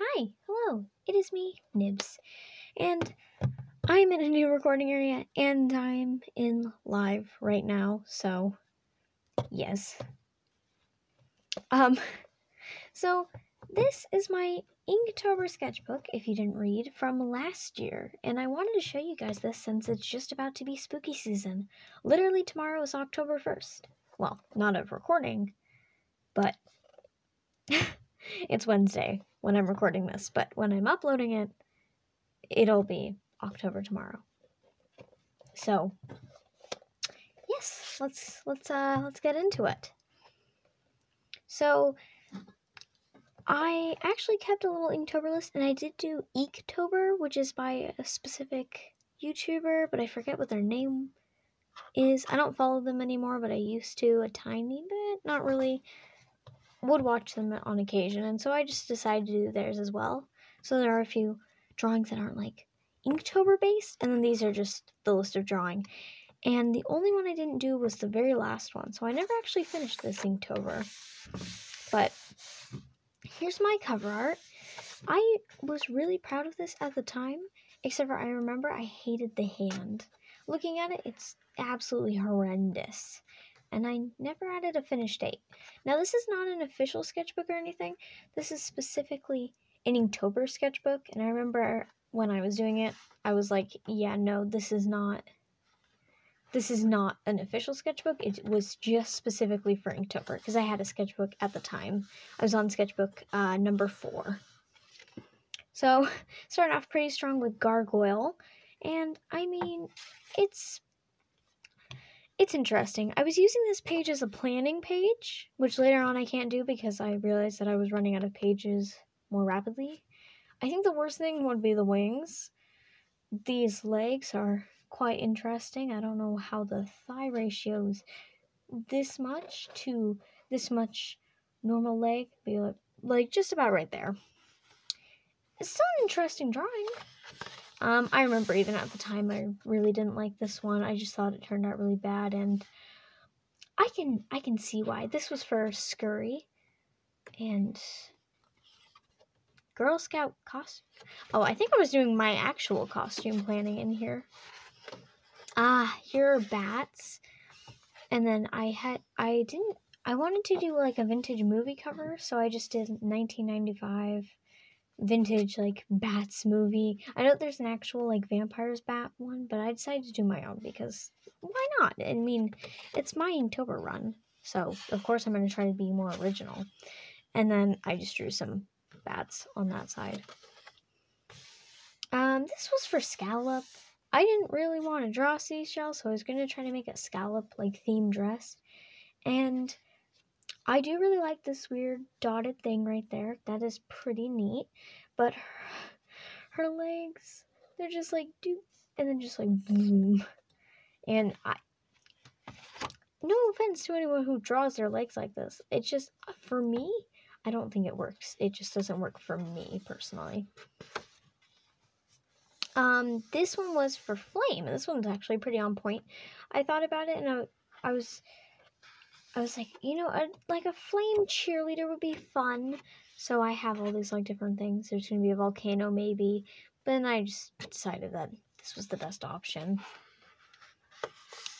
Hi, hello, it is me, Nibs, and I'm in a new recording area and I'm in live right now, so yes. Um, so this is my Inktober sketchbook, if you didn't read, from last year, and I wanted to show you guys this since it's just about to be spooky season. Literally tomorrow is October 1st. Well, not of recording, but it's Wednesday when I'm recording this, but when I'm uploading it, it'll be October tomorrow. So, yes, let's let's uh let's get into it. So, I actually kept a little Inktober list, and I did do Eektober, which is by a specific YouTuber, but I forget what their name is. I don't follow them anymore, but I used to a tiny bit, not really would watch them on occasion, and so I just decided to do theirs as well. So there are a few drawings that aren't like Inktober based, and then these are just the list of drawing. And the only one I didn't do was the very last one, so I never actually finished this Inktober. But here's my cover art. I was really proud of this at the time, except for I remember I hated the hand. Looking at it, it's absolutely horrendous and I never added a finish date. Now, this is not an official sketchbook or anything. This is specifically an Inktober sketchbook, and I remember when I was doing it, I was like, yeah, no, this is not this is not an official sketchbook. It was just specifically for Inktober because I had a sketchbook at the time. I was on sketchbook uh, number four. So, starting off pretty strong with Gargoyle. And I mean, it's it's interesting. I was using this page as a planning page, which later on I can't do because I realized that I was running out of pages more rapidly. I think the worst thing would be the wings. These legs are quite interesting. I don't know how the thigh ratios this much to this much normal leg be like, like just about right there. It's still an interesting drawing. Um, I remember even at the time I really didn't like this one. I just thought it turned out really bad, and I can I can see why. This was for Scurry, and Girl Scout costume. Oh, I think I was doing my actual costume planning in here. Ah, here are bats, and then I had I didn't I wanted to do like a vintage movie cover, so I just did 1995 vintage like bats movie. I know there's an actual like vampires bat one, but I decided to do my own because why not? I mean, it's my Inktober run, so of course I'm gonna try to be more original. And then I just drew some bats on that side. Um, this was for scallop. I didn't really want to draw seashells, so I was gonna try to make a scallop like theme dress, and I do really like this weird dotted thing right there. That is pretty neat. But her, her legs, they're just like do and then just like boom. And I no offense to anyone who draws their legs like this. It's just for me, I don't think it works. It just doesn't work for me personally. Um, this one was for Flame. This one's actually pretty on point. I thought about it and I, I was I was like, you know, a, like a flame cheerleader would be fun. So I have all these like different things. There's gonna be a volcano maybe, but then I just decided that this was the best option.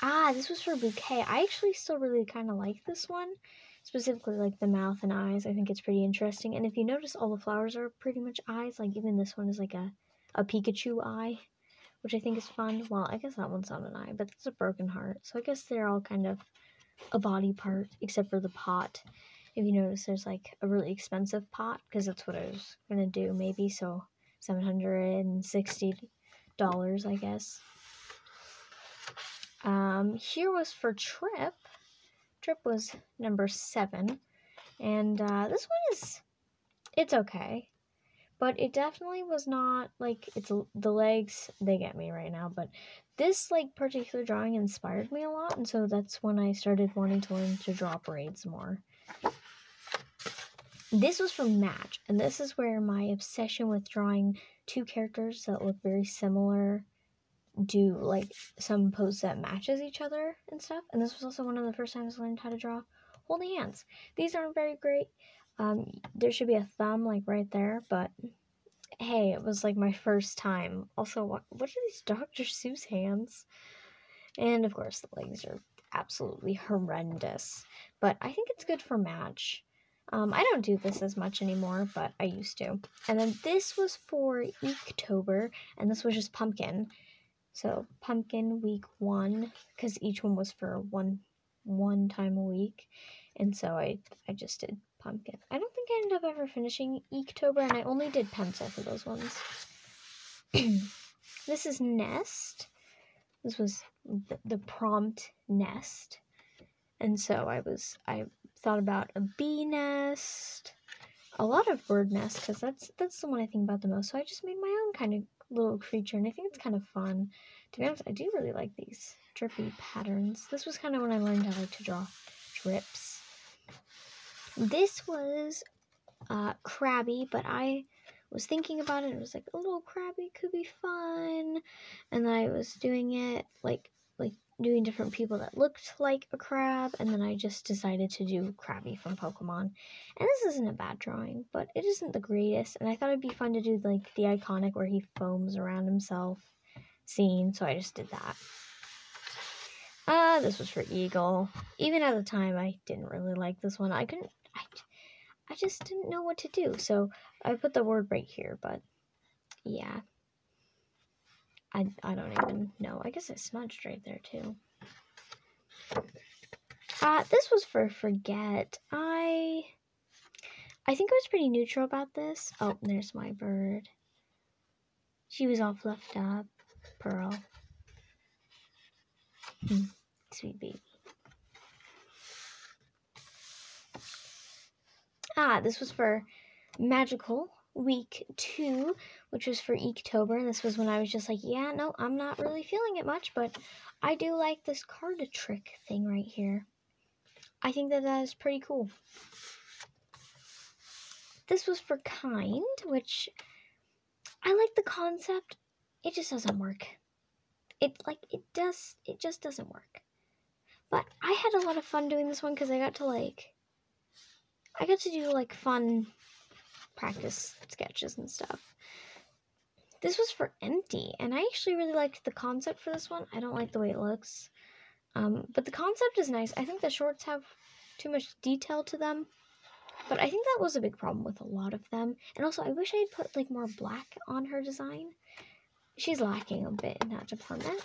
Ah, this was for bouquet. I actually still really kind of like this one, specifically like the mouth and eyes. I think it's pretty interesting. And if you notice, all the flowers are pretty much eyes. Like even this one is like a a Pikachu eye, which I think is fun. Well, I guess that one's not an eye, but it's a broken heart. So I guess they're all kind of a body part except for the pot. If you notice, there's like a really expensive pot because that's what I was gonna do maybe. So seven hundred and sixty dollars, I guess. Um, here was for Trip. Trip was number seven, and uh, this one is it's okay but it definitely was not like it's the legs they get me right now but this like particular drawing inspired me a lot and so that's when i started wanting to learn to draw braids more. This was from match and this is where my obsession with drawing two characters that look very similar do like some pose that matches each other and stuff and this was also one of the first times i learned how to draw holding hands. These aren't very great Um, there should be a thumb like right there, but hey, it was like my first time. Also, what, what are these Dr. Seuss hands? And of course, the legs are absolutely horrendous, but I think it's good for match. Um, I don't do this as much anymore, but I used to. And then this was for Inktober, and this was just pumpkin. So pumpkin week one, because each one was for one one time a week, and so I I just did pumpkin. I don't think I ended up ever finishing Inktober, and I only did pencil for those ones. this is Nest. This was the, the prompt Nest, and so I was I thought about a bee nest, a lot of bird nests, because that's that's the one I think about the most. So I just made my own kind of little creature, and I think it's kind of fun. To be honest, I do really like these drippy patterns. This was kind of when I learned how to draw drips. This was uh, crabby, but I was thinking about it. It was like a little crabby could be fun, and then I was doing it like like doing different people that looked like a crab, and then I just decided to do Krabby from Pokemon. And this isn't a bad drawing, but it isn't the greatest, and I thought it'd be fun to do like the iconic where he foams around himself scene, so I just did that. Uh, this was for Eagle. Even at the time, I didn't really like this one. I couldn't, I, I just didn't know what to do, so I put the word right here, but yeah. I, I don't even know. I guess I smudged right there too. Uh, this was for Forget. I I think I was pretty neutral about this. Oh, there's my bird. She was all fluffed up. Pearl. Hmm. Sweet baby. Ah, this was for Magical week two, which was for Inktober. And this was when I was just like, yeah, no, I'm not really feeling it much, but I do like this card trick thing right here. I think that that is pretty cool. This was for Kind, which I like the concept. It just doesn't work. It like it does it just doesn't work. But I had a lot of fun doing this one because I got to like I got to do like fun practice sketches and stuff. This was for empty, and I actually really liked the concept for this one. I don't like the way it looks, um, but the concept is nice. I think the shorts have too much detail to them, but I think that was a big problem with a lot of them. And also, I wish I had put like more black on her design. She's lacking a bit in that department.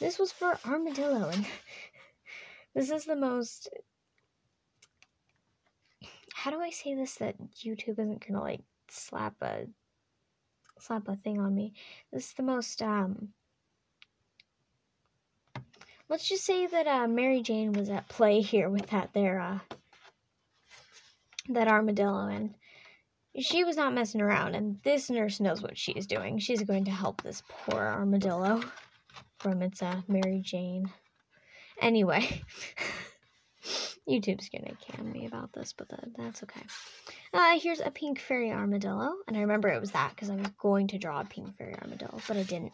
This was for Armadillo, and this is the most how do I say this that YouTube isn't gonna like slap a slap a thing on me? This is the most um let's just say that uh, Mary Jane was at play here with that there uh that armadillo and she was not messing around and this nurse knows what she is doing. She's going to help this poor armadillo from its uh Mary Jane. Anyway, YouTube's gonna can me about this, but that, that's okay. Uh, here's a pink fairy armadillo, and I remember it was that because I was going to draw a pink fairy armadillo, but I didn't.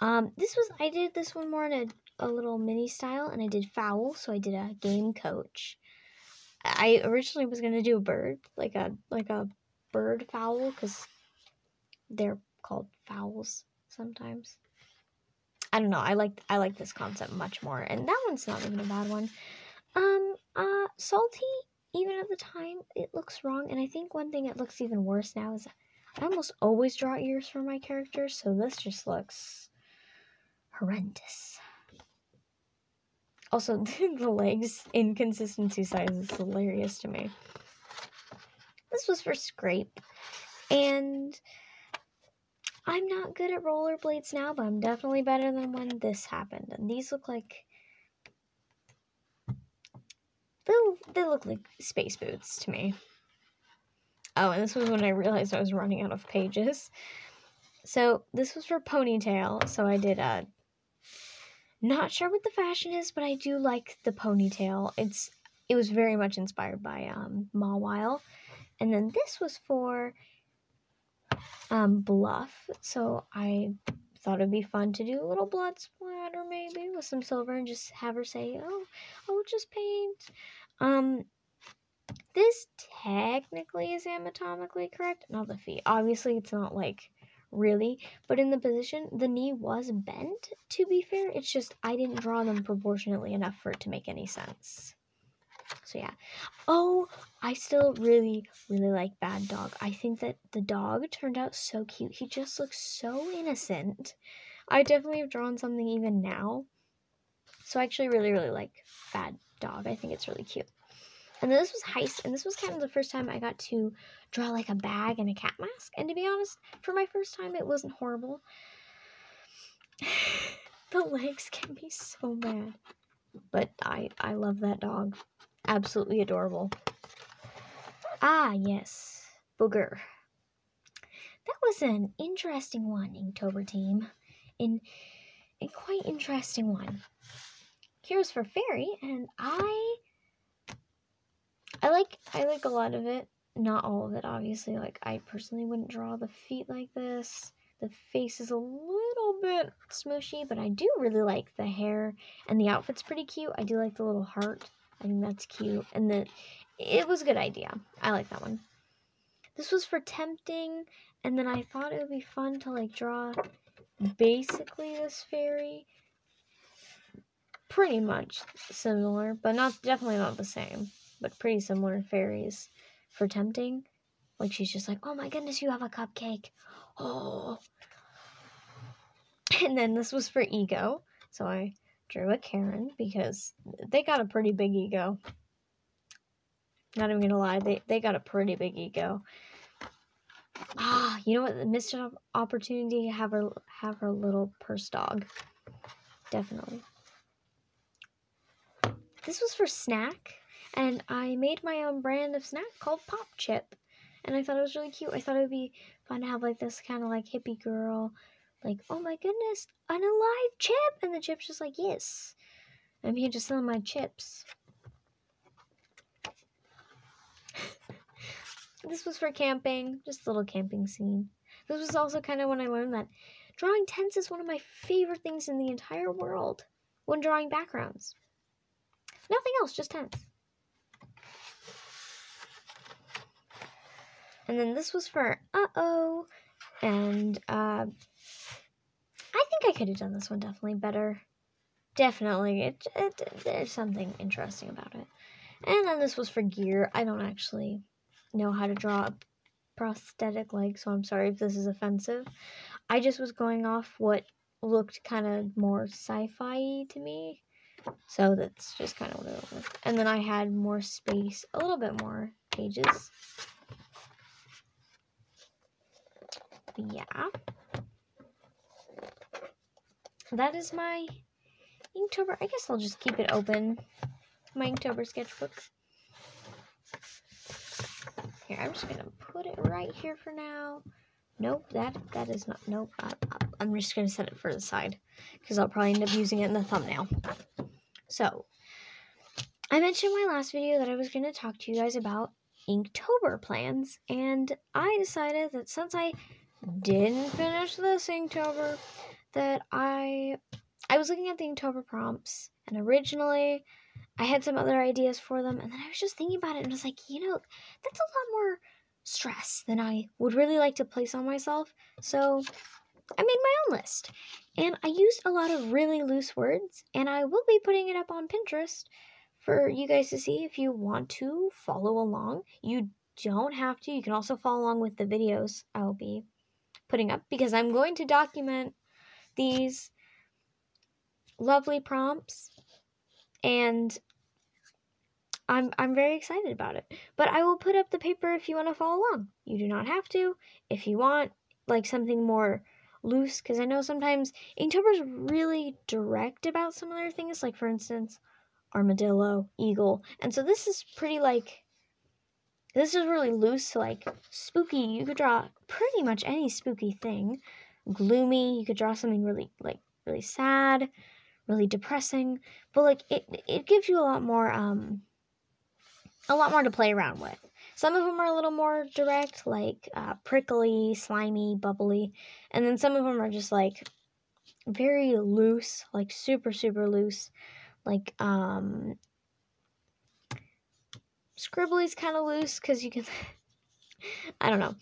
Um, this was I did this one more in a, a little mini style, and I did fowl, so I did a game coach. I originally was gonna do a bird, like a like a bird fowl, because they're called fowls sometimes. I don't know. I like I like this concept much more, and that one's not even a bad one. Um, uh, salty, even at the time, it looks wrong. And I think one thing that looks even worse now is I almost always draw ears for my characters, so this just looks horrendous. Also, the legs inconsistency size is hilarious to me. This was for Scrape, and I'm not good at rollerblades now, but I'm definitely better than when this happened. And these look like they, they look like space boots to me. Oh, and this was when I realized I was running out of pages. So this was for ponytail. So I did a. Uh, not sure what the fashion is, but I do like the ponytail. It's it was very much inspired by um Mawile. And then this was for um Bluff. So I thought it'd be fun to do a little blood splatter maybe with some silver and just have her say, "Oh, oh, just paint." Um, this technically is anatomically correct. Not the feet. Obviously, it's not like really, but in the position, the knee was bent, to be fair. It's just I didn't draw them proportionately enough for it to make any sense. So yeah. Oh, I still really, really like Bad Dog. I think that the dog turned out so cute. He just looks so innocent. I definitely have drawn something even now. So I actually really, really like Bad Dog. I think it's really cute. And this was Heist, and this was kind of the first time I got to draw like a bag and a cat mask. And to be honest, for my first time, it wasn't horrible. the legs can be so bad. But I, I love that dog. Absolutely adorable. Ah, yes. Booger. That was an interesting one, Inktober team. In a quite interesting one. Here's for Fairy, and I I like I like a lot of it. Not all of it, obviously. Like I personally wouldn't draw the feet like this. The face is a little bit smushy, but I do really like the hair and the outfit's pretty cute. I do like the little heart. I think that's cute. And the it was a good idea. I like that one. This was for tempting, and then I thought it would be fun to like draw basically this fairy. Pretty much similar, but not definitely not the same but pretty similar fairies for tempting. Like she's just like, oh my goodness, you have a cupcake. Oh. And then this was for ego. So I drew a Karen because they got a pretty big ego. Not even gonna lie, they, they got a pretty big ego. Ah, you know what? Missed an opportunity to have her have her little purse dog. Definitely. This was for snack and I made my own brand of snack called Pop Chip. And I thought it was really cute. I thought it would be fun to have like this kind of like hippie girl, like, oh my goodness, an alive chip! And the chip's just like, yes. I'm here to sell my chips. this was for camping, just a little camping scene. This was also kind of when I learned that drawing tents is one of my favorite things in the entire world when drawing backgrounds. Nothing else, just tents. And then this was for uh-oh. And uh, I think I could have done this one definitely better. Definitely. It, it, there's something interesting about it. And then this was for gear. I don't actually know how to draw a prosthetic leg, so I'm sorry if this is offensive. I just was going off what looked kind of more sci-fi to me. So that's just kind of what it. And then I had more space, a little bit more pages. Yeah. That is my Inktober. I guess I'll just keep it open. My Inktober sketchbook. Here, I'm just gonna put it right here for now. Nope, that that is not. Nope, I, I'm just gonna set it for the side because I'll probably end up using it in the thumbnail. So, I mentioned my last video that I was gonna talk to you guys about Inktober plans, and I decided that since I didn't finish this Inktober that I I was looking at the Inktober prompts and originally I had some other ideas for them and then I was just thinking about it and I was like, you know, that's a lot more stress than I would really like to place on myself. So I made my own list. And I used a lot of really loose words and I will be putting it up on Pinterest for you guys to see if you want to follow along. You don't have to. You can also follow along with the videos I'll be putting up because I'm going to document these lovely prompts and I'm I'm very excited about it. But I will put up the paper if you want to follow along. You do not have to. If you want like something more loose because I know sometimes Inktober's really direct about some other things like for instance armadillo, eagle. And so this is pretty like this is really loose, like spooky. You could draw pretty much any spooky thing. Gloomy, you could draw something really like really sad, really depressing. But like it it gives you a lot more um a lot more to play around with. Some of them are a little more direct, like uh, prickly, slimy, bubbly, and then some of them are just like very loose, like super super loose, like um Scribbly's kind of loose because you can. I don't know.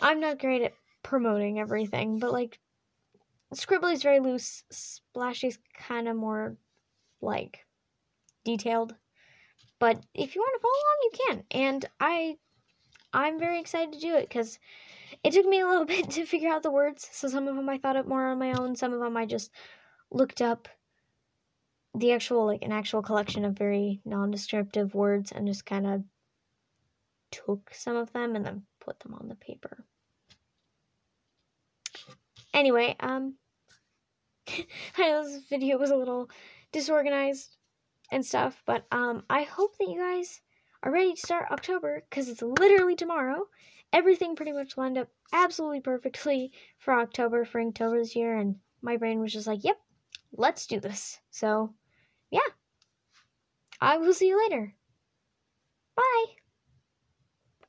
I'm not great at promoting everything, but like Scribbly's very loose. Splashy's kind of more like detailed. But if you want to follow along, you can. And I, I'm very excited to do it because it took me a little bit to figure out the words. So some of them I thought up more on my own. Some of them I just looked up the actual like an actual collection of very non-descriptive words and just kind of took some of them and then put them on the paper. Anyway, um I know this video was a little disorganized and stuff, but um I hope that you guys are ready to start October because it's literally tomorrow. Everything pretty much lined up absolutely perfectly for October, for Inktober this year, and my brain was just like, yep, let's do this. So, yeah. I will see you later. Bye.